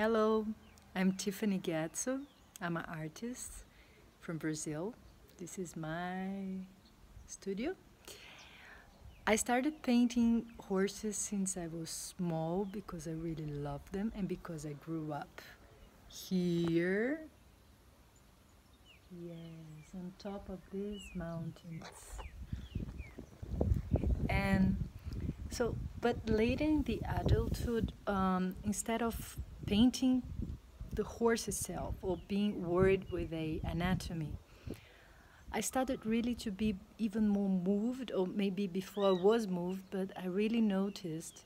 Hello, I'm Tiffani Gyatso. I'm an artist from Brazil. This is my studio. I started painting horses since I was small because I really love them and because I grew up here. Yes, on top of these mountains. And so, but later in the adulthood, um, instead of painting the horse itself or being worried with a anatomy, I started really to be even more moved, or maybe before I was moved, but I really noticed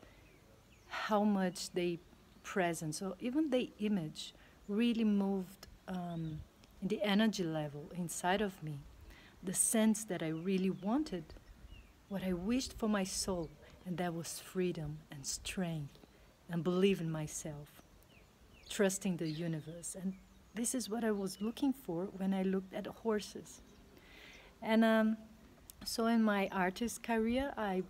how much they presence or even the image really moved um, the energy level inside of me, the sense that I really wanted, what I wished for my soul, and that was freedom and strength and believe in myself trusting the universe. And this is what I was looking for when I looked at horses. And um, so in my artist career, I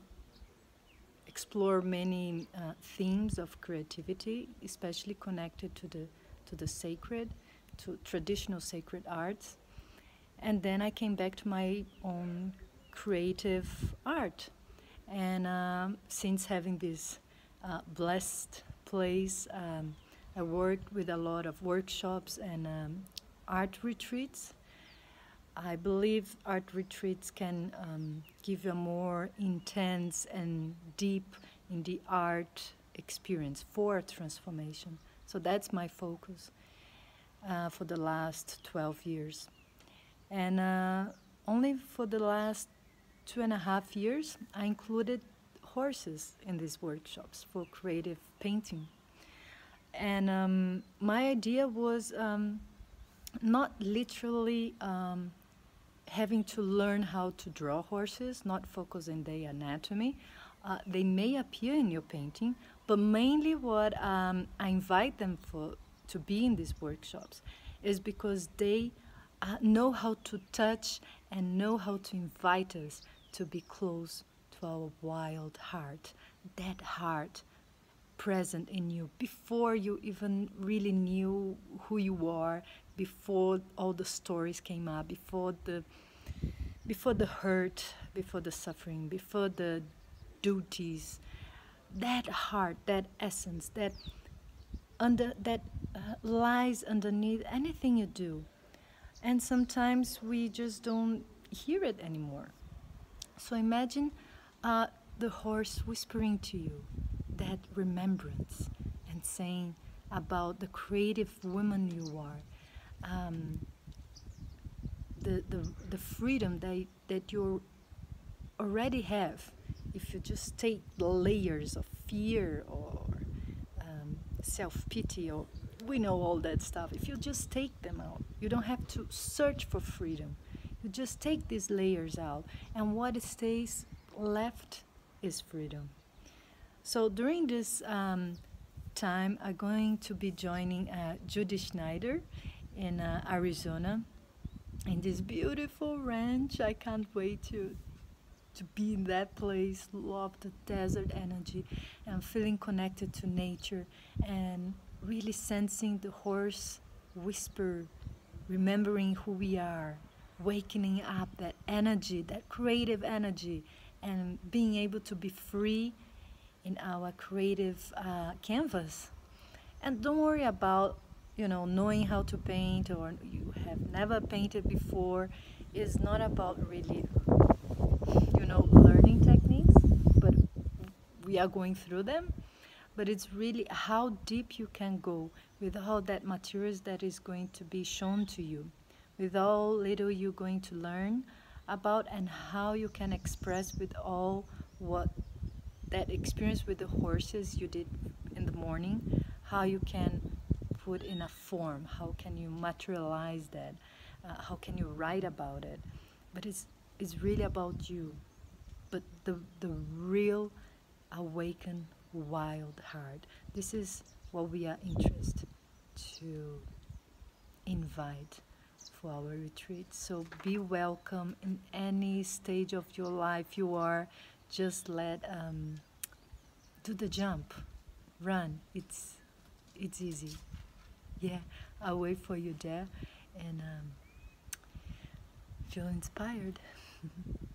explore many uh, themes of creativity, especially connected to the to the sacred, to traditional sacred arts. And then I came back to my own creative art. And um, since having this uh, blessed place um, I worked with a lot of workshops and um, art retreats. I believe art retreats can um, give a more intense and deep in the art experience for transformation. So that's my focus uh, for the last 12 years. And uh, only for the last two and a half years, I included horses in these workshops for creative painting. And um, my idea was um, not literally um, having to learn how to draw horses, not focus on their anatomy. Uh, they may appear in your painting, but mainly what um, I invite them for to be in these workshops is because they uh, know how to touch and know how to invite us to be close to our wild heart, that heart present in you before you even really knew who you are, before all the stories came up, before the before the hurt, before the suffering, before the duties. That heart, that essence, that under that uh, lies underneath anything you do. And sometimes we just don't hear it anymore. So imagine uh, the horse whispering to you that remembrance and saying about the creative woman you are, um, the, the, the freedom that, that you already have if you just take the layers of fear or um, self pity or we know all that stuff. If you just take them out, you don't have to search for freedom. You just take these layers out, and what stays left is freedom. So during this um, time, I'm going to be joining uh, Judy Schneider in uh, Arizona in this beautiful ranch. I can't wait to to be in that place. Love the desert energy and feeling connected to nature and really sensing the horse whisper, remembering who we are, wakening up that energy, that creative energy, and being able to be free in our creative uh, canvas. And don't worry about, you know, knowing how to paint or you have never painted before. It's not about really, you know, learning techniques, but we are going through them. But it's really how deep you can go with all that materials that is going to be shown to you, with all little you're going to learn about and how you can express with all what that experience with the horses you did in the morning, how you can put in a form, how can you materialize that, uh, how can you write about it. But it's, it's really about you. But the, the real awakened wild heart. This is what we are interested to invite for our retreat. So be welcome in any stage of your life you are just let um, do the jump, run. It's it's easy. Yeah, I'll wait for you there and um, feel inspired.